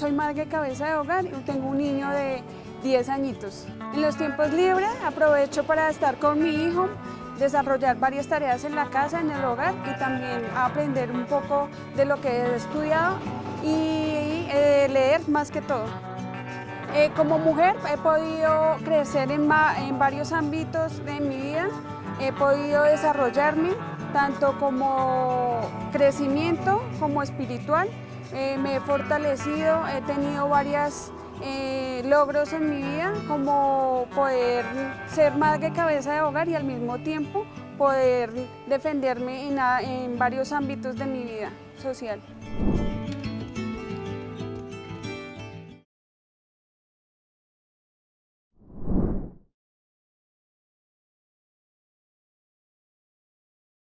Soy madre cabeza de hogar y tengo un niño de 10 añitos. En los tiempos libres aprovecho para estar con mi hijo, desarrollar varias tareas en la casa, en el hogar y también aprender un poco de lo que he estudiado y eh, leer más que todo. Eh, como mujer he podido crecer en, en varios ámbitos de mi vida, he podido desarrollarme tanto como crecimiento como espiritual eh, me he fortalecido, he tenido varios eh, logros en mi vida, como poder ser madre cabeza de hogar y al mismo tiempo poder defenderme en varios ámbitos de mi vida social.